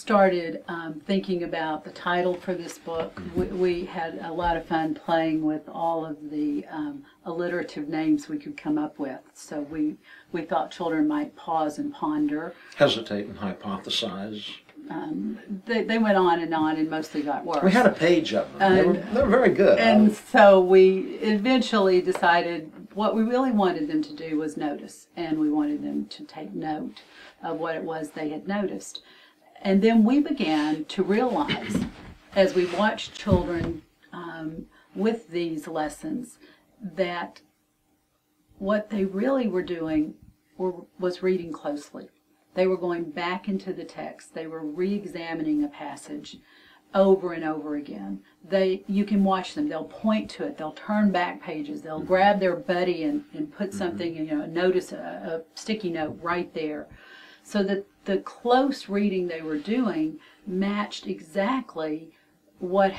started um, thinking about the title for this book, we, we had a lot of fun playing with all of the um, alliterative names we could come up with. So we, we thought children might pause and ponder. Hesitate and hypothesize. They, they went on and on and mostly got worse. We had a page of them. They were, And- they were very good. And so we eventually decided what we really wanted them to do was notice, and we wanted them to take note of what it was they had noticed. And then we began to realize, as we watched children um, with these lessons, that what they really were doing were, was reading closely. They were going back into the text. They were re-examining a passage over and over again. They, you can watch them. They'll point to it. They'll turn back pages. They'll grab their buddy and, and put something, you know, a notice, a, a sticky note right there. So that the close reading they were doing matched exactly what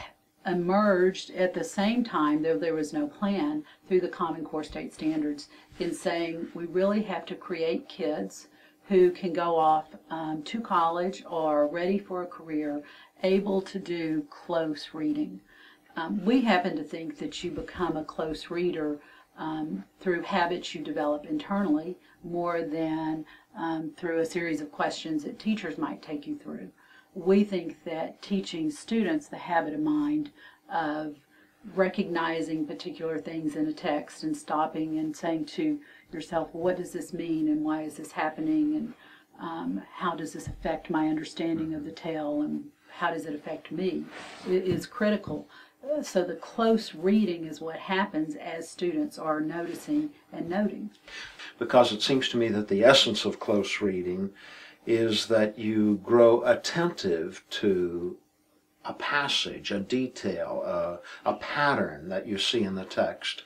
emerged at the same time, though there was no plan, through the Common Core State Standards in saying we really have to create kids who can go off um, to college or ready for a career, able to do close reading. Um, we happen to think that you become a close reader um, through habits you develop internally more than um, through a series of questions that teachers might take you through. We think that teaching students the habit of mind of recognizing particular things in a text and stopping and saying to yourself, what does this mean and why is this happening and um, how does this affect my understanding of the tale and how does it affect me is critical. So the close reading is what happens as students are noticing and noting. because it seems to me that the essence of close reading is that you grow attentive to a passage, a detail, a, a pattern that you see in the text.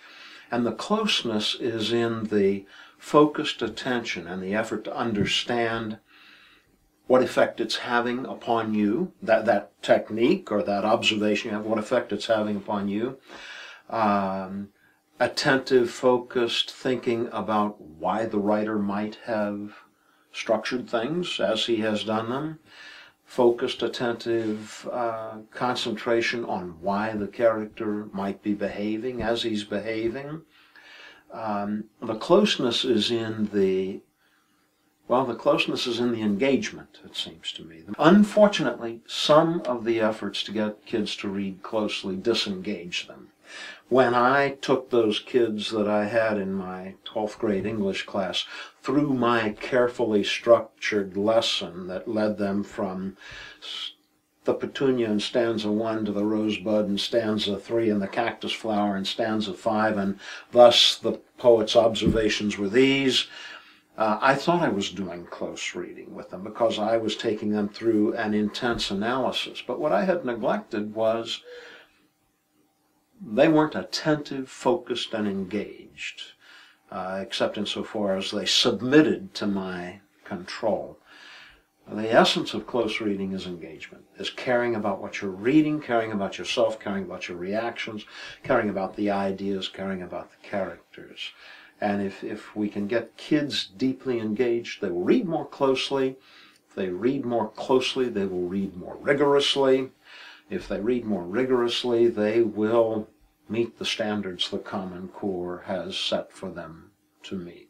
And the closeness is in the focused attention and the effort to understand what effect it's having upon you, that, that technique or that observation you have, what effect it's having upon you. Um, attentive, focused thinking about why the writer might have structured things as he has done them. Focused, attentive uh, concentration on why the character might be behaving as he's behaving. Um, the closeness is in the well, the closeness is in the engagement, it seems to me. Unfortunately, some of the efforts to get kids to read closely disengage them. When I took those kids that I had in my 12th grade English class through my carefully structured lesson that led them from the petunia in stanza one to the rosebud in stanza three and the cactus flower in stanza five, and thus the poet's observations were these. Uh, I thought I was doing close reading with them because I was taking them through an intense analysis. But what I had neglected was they weren't attentive, focused, and engaged, uh, except insofar as they submitted to my control. The essence of close reading is engagement, is caring about what you're reading, caring about yourself, caring about your reactions, caring about the ideas, caring about the characters. And if, if we can get kids deeply engaged, they will read more closely. If they read more closely, they will read more rigorously. If they read more rigorously, they will meet the standards the Common Core has set for them to meet.